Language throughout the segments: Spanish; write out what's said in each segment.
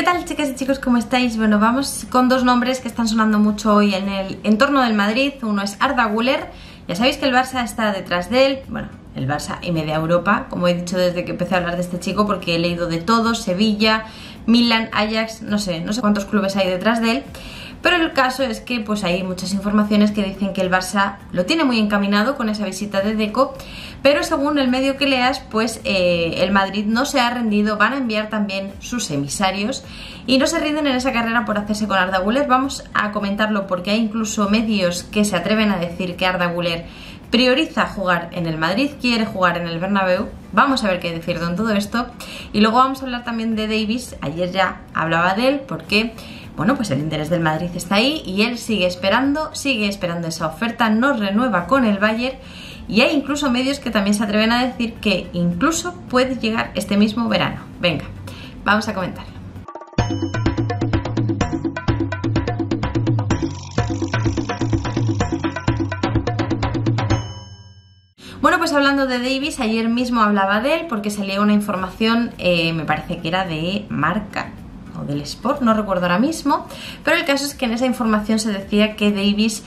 ¿Qué tal chicas y chicos? ¿Cómo estáis? Bueno, vamos con dos nombres que están sonando mucho hoy en el entorno del Madrid. Uno es Arda Güler. Ya sabéis que el Barça está detrás de él. Bueno, el Barça y media Europa, como he dicho desde que empecé a hablar de este chico, porque he leído de todo, Sevilla, Milan, Ajax, no sé, no sé cuántos clubes hay detrás de él. Pero el caso es que pues hay muchas informaciones que dicen que el Barça lo tiene muy encaminado con esa visita de Deco, pero según el medio que leas, pues eh, el Madrid no se ha rendido, van a enviar también sus emisarios y no se rinden en esa carrera por hacerse con Arda Güler. Vamos a comentarlo porque hay incluso medios que se atreven a decir que Arda Güler prioriza jugar en el Madrid, quiere jugar en el Bernabéu. Vamos a ver qué decir en todo esto. Y luego vamos a hablar también de Davis. Ayer ya hablaba de él porque bueno, pues el interés del Madrid está ahí y él sigue esperando, sigue esperando esa oferta, no renueva con el Bayern y hay incluso medios que también se atreven a decir que incluso puede llegar este mismo verano. Venga, vamos a comentarlo. Bueno, pues hablando de Davis, ayer mismo hablaba de él porque salía una información, eh, me parece que era de marca, del Sport, no recuerdo ahora mismo, pero el caso es que en esa información se decía que Davis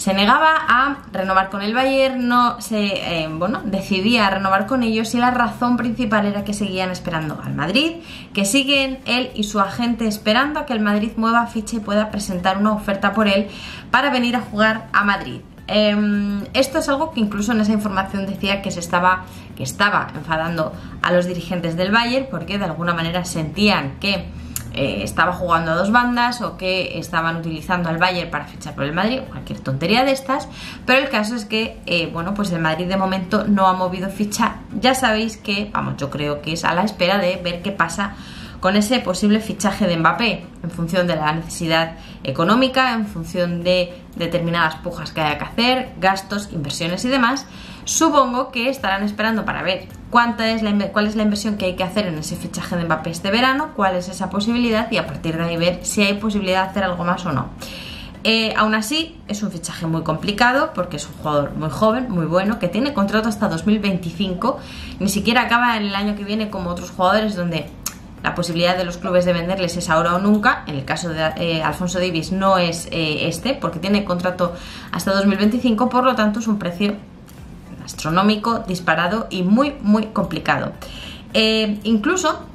se negaba a renovar con el Bayern, no se, eh, bueno, decidía renovar con ellos y la razón principal era que seguían esperando al Madrid, que siguen él y su agente esperando a que el Madrid mueva ficha y pueda presentar una oferta por él para venir a jugar a Madrid. Em, esto es algo que incluso en esa información decía que se estaba que estaba enfadando a los dirigentes del Bayern porque de alguna manera sentían que eh, estaba jugando a dos bandas o que estaban utilizando al Bayern para fichar por el Madrid, cualquier tontería de estas, pero el caso es que, eh, bueno, pues el Madrid de momento no ha movido ficha, ya sabéis que, vamos, yo creo que es a la espera de ver qué pasa con ese posible fichaje de Mbappé, en función de la necesidad económica, en función de determinadas pujas que haya que hacer, gastos, inversiones y demás, supongo que estarán esperando para ver es cuál es la inversión que hay que hacer en ese fichaje de Mbappé este verano, cuál es esa posibilidad y a partir de ahí ver si hay posibilidad de hacer algo más o no. Eh, aún así, es un fichaje muy complicado porque es un jugador muy joven, muy bueno, que tiene contrato hasta 2025, ni siquiera acaba en el año que viene como otros jugadores donde la posibilidad de los clubes de venderles es ahora o nunca. En el caso de eh, Alfonso Davis no es eh, este, porque tiene contrato hasta 2025, por lo tanto es un precio astronómico, disparado y muy, muy complicado. Eh, incluso,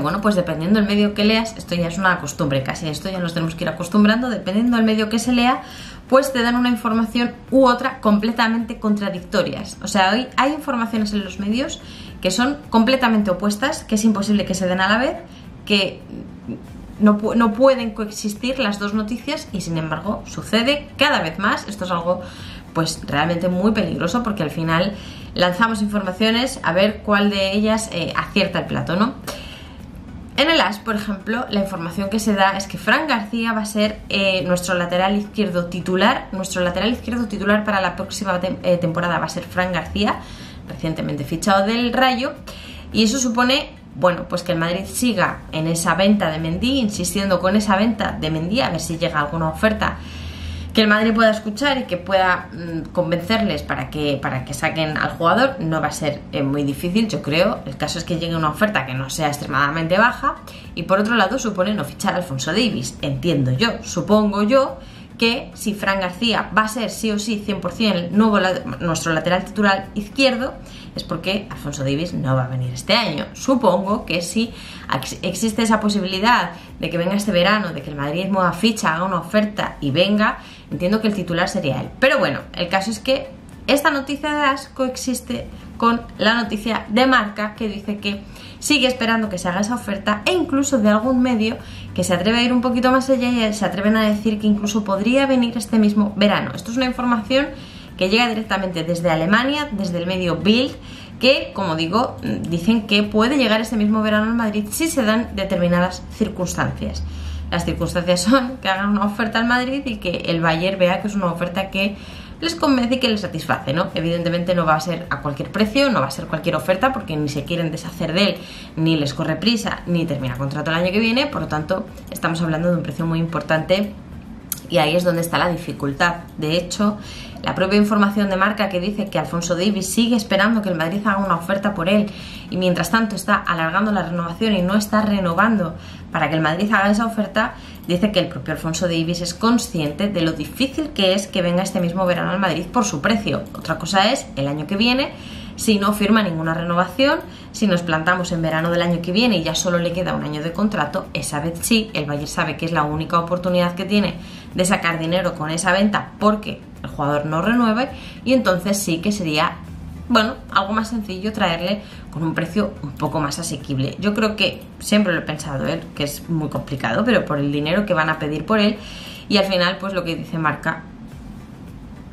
bueno, pues dependiendo del medio que leas, esto ya es una costumbre casi, esto ya nos tenemos que ir acostumbrando, dependiendo del medio que se lea, pues te dan una información u otra completamente contradictorias. O sea, hoy hay informaciones en los medios que son completamente opuestas, que es imposible que se den a la vez, que no, no, pueden coexistir las dos noticias y sin embargo sucede cada vez más. Esto es algo pues realmente muy peligroso porque al final lanzamos informaciones a ver cuál de ellas eh, acierta el plato, ¿no? En el AS, por ejemplo, la información que se da es que Fran García va a ser eh, nuestro lateral izquierdo titular. Nuestro lateral izquierdo titular para la próxima eh, temporada va a ser Fran García recientemente fichado del Rayo, y eso supone, bueno, pues que el Madrid siga en esa venta de Mendy, insistiendo con esa venta de Mendy, a ver si llega alguna oferta que el Madrid pueda escuchar y que pueda mm, convencerles para que, para que saquen al jugador. No va a ser eh, muy difícil, yo creo. El caso es que llegue una oferta que no sea extremadamente baja. Y por otro lado, supone no fichar a Alfonso Davis. Entiendo yo, supongo yo que si Fran García va a ser sí o sí 100% el nuevo, nuestro lateral titular izquierdo, es porque Alfonso Davis no va a venir este año. Supongo que si existe esa posibilidad de que venga este verano, de que el Madrid mueva ficha, haga una oferta y venga, entiendo que el titular sería él. Pero bueno, el caso es que esta noticia de AS coexiste con la noticia de marca que dice que sigue esperando que se haga esa oferta e incluso de algún medio que se atreve a ir un poquito más allá y se atreven a decir que incluso podría venir este mismo verano. Esto es una información que llega directamente desde Alemania, desde el medio Bild, que, como digo, dicen que puede llegar este mismo verano al Madrid si se dan determinadas circunstancias. Las circunstancias son que hagan una oferta al Madrid y que el Bayern vea que es una oferta que les convence y que les satisface, ¿no? Evidentemente no va a ser a cualquier precio, no va a ser cualquier oferta porque ni se quieren deshacer de él, ni les corre prisa, ni termina contrato el año que viene, por lo tanto estamos hablando de un precio muy importante Y ahí es donde está la dificultad. De hecho, la propia información de marca que dice que Alfonso Davis sigue esperando que el Madrid haga una oferta por él y mientras tanto está alargando la renovación y no está renovando para que el Madrid haga esa oferta, dice que el propio Alfonso Davis es consciente de lo difícil que es que venga este mismo verano al Madrid por su precio. Otra cosa es el año que viene si no firma ninguna renovación, si nos plantamos en verano del año que viene y ya solo le queda un año de contrato, esa vez sí, el Bayern sabe que es la única oportunidad que tiene de sacar dinero con esa venta porque el jugador no renueve y entonces sí que sería bueno, algo más sencillo traerle con un precio un poco más asequible. Yo creo que siempre lo he pensado, ¿eh? que es muy complicado, pero por el dinero que van a pedir por él y al final pues lo que dice Marca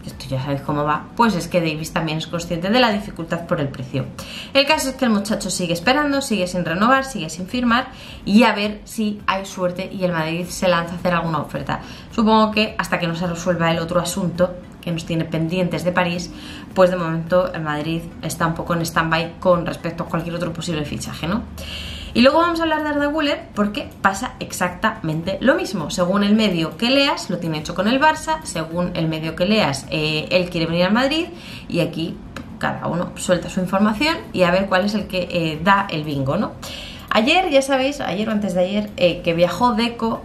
esto ya sabéis cómo va, pues es que Davis también es consciente de la dificultad por el precio. El caso es que el muchacho sigue esperando, sigue sin renovar, sigue sin firmar y a ver si hay suerte y el Madrid se lanza a hacer alguna oferta. Supongo que hasta que no se resuelva el otro asunto que nos tiene pendientes de París, pues de momento el Madrid está un poco en stand-by con respecto a cualquier otro posible fichaje, ¿no? Y luego vamos a hablar de Arda porque pasa exactamente lo mismo. Según el medio que leas, lo tiene hecho con el Barça. Según el medio que leas, eh, él quiere venir al Madrid. Y aquí cada uno suelta su información y a ver cuál es el que eh, da el bingo, ¿no? Ayer, ya sabéis, ayer o antes de ayer, eh, que viajó Deco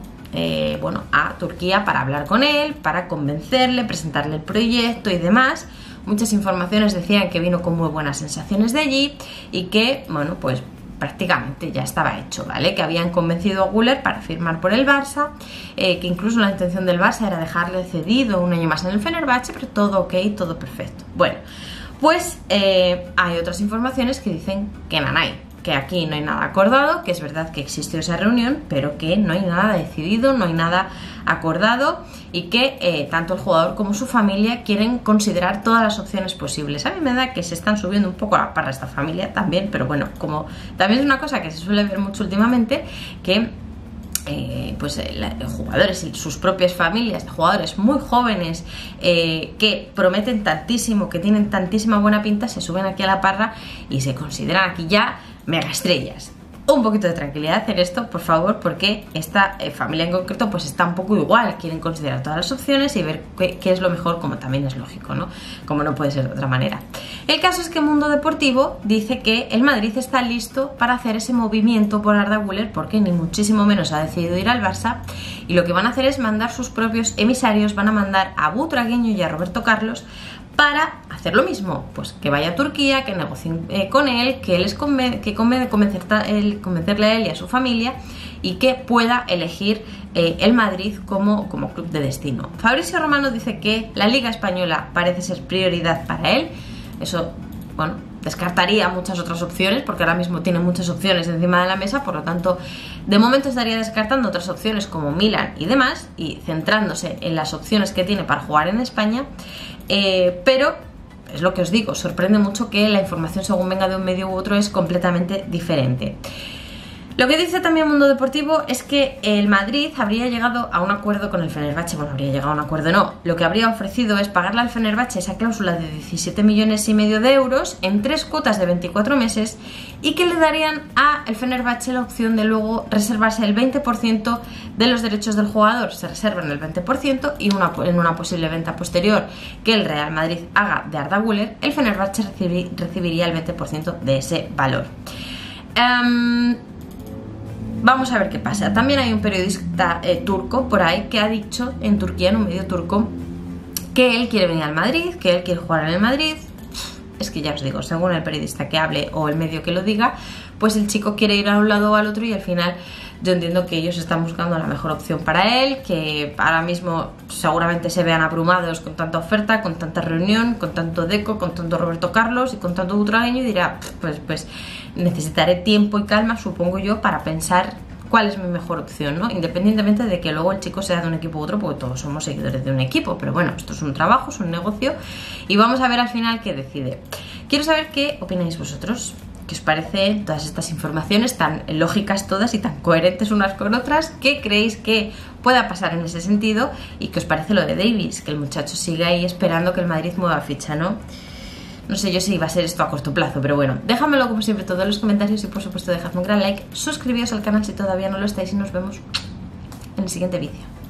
bueno, a Turquía para hablar con él, para convencerle, presentarle el proyecto y demás. Muchas informaciones decían que vino con muy buenas sensaciones de allí y que, bueno, pues prácticamente ya estaba hecho, ¿vale? Que habían convencido a Guller para firmar por el Barça, eh, que incluso la intención del Barça era dejarle cedido un año más en el Fenerbahce, pero todo ok, todo perfecto. Bueno, pues eh, hay otras informaciones que dicen que Nanay, que aquí no hay nada acordado, que es verdad que existió esa reunión, pero que no hay nada decidido, no hay nada acordado y que eh, tanto el jugador como su familia quieren considerar todas las opciones posibles. A mí me da que se están subiendo un poco a la esta familia también, pero bueno, como también es una cosa que se suele ver mucho últimamente, que eh, pues jugadores y sus propias familias, jugadores muy jóvenes eh, que prometen tantísimo, que tienen tantísima buena pinta, se suben aquí a la parra y se consideran aquí ya mega estrellas un poquito de tranquilidad en esto, por favor, porque esta eh, familia en concreto pues está un poco igual, quieren considerar todas las opciones y ver qué, es lo mejor, como también es lógico, ¿no? Como no puede ser de otra manera. El caso es que Mundo Deportivo dice que el Madrid está listo para hacer ese movimiento por Arda Güler, porque ni muchísimo menos ha decidido ir al Barça, y lo que van a hacer es mandar sus propios emisarios, van a mandar a Butragueño y a Roberto Carlos para hacer lo mismo, pues que vaya a Turquía, que negocien eh, con él, que, él que convencerle a él y a su familia y que pueda elegir eh, el Madrid como, como club de destino. Fabricio Romano dice que la Liga Española parece ser prioridad para él, eso, bueno, descartaría muchas otras opciones porque ahora mismo tiene muchas opciones encima de la mesa, por lo tanto, de momento estaría descartando otras opciones como Milan y demás y centrándose en las opciones que tiene para jugar en España. Eh, pero es lo que os digo, sorprende mucho que la información según venga de un medio u otro es completamente diferente. Lo que dice también Mundo Deportivo es que el Madrid habría llegado a un acuerdo con el Fenerbahce. Bueno, habría llegado a un acuerdo, no. Lo que habría ofrecido es pagarle al Fenerbahce esa cláusula de 17 millones y medio de euros en tres cuotas de 24 meses y que le darían a el Fenerbahce la opción de luego reservarse el 20% de los derechos del jugador. Se reservan el 20% y en una posible venta posterior que el Real Madrid haga de Arda Güler, el Fenerbahce recibiría el 20% de ese valor. Em, Vamos a ver qué pasa. También hay un periodista eh, turco por ahí que ha dicho en Turquía, en un medio turco, que él quiere venir al Madrid, que él quiere jugar en el Madrid. Es que ya os digo, según el periodista que hable o el medio que lo diga, pues el chico quiere ir a un lado o al otro y al final yo entiendo que ellos están buscando la mejor opción para él, que ahora mismo seguramente se vean abrumados con tanta oferta, con tanta reunión, con tanto Deco, con tanto Roberto Carlos y con tanto Butragueño y dirá, pues, pues necesitaré tiempo y calma, supongo yo, para pensar cuál es mi mejor opción, ¿no? Independientemente de que luego el chico sea de un equipo u otro, porque todos somos seguidores de un equipo, pero bueno, esto es un trabajo, es un negocio y vamos a ver al final qué decide. Quiero saber qué opináis vosotros. ¿Qué os parece todas estas informaciones tan lógicas todas y tan coherentes unas con otras? ¿Qué creéis que pueda pasar en ese sentido? ¿Y qué os parece lo de Davis? Que el muchacho siga ahí esperando que el Madrid mueva ficha, ¿no? No sé yo si va a ser esto a corto plazo, pero bueno, déjamelo como siempre todo en los comentarios y por supuesto dejadme un gran like, suscribíos al canal si todavía no lo estáis y nos vemos en el siguiente vídeo.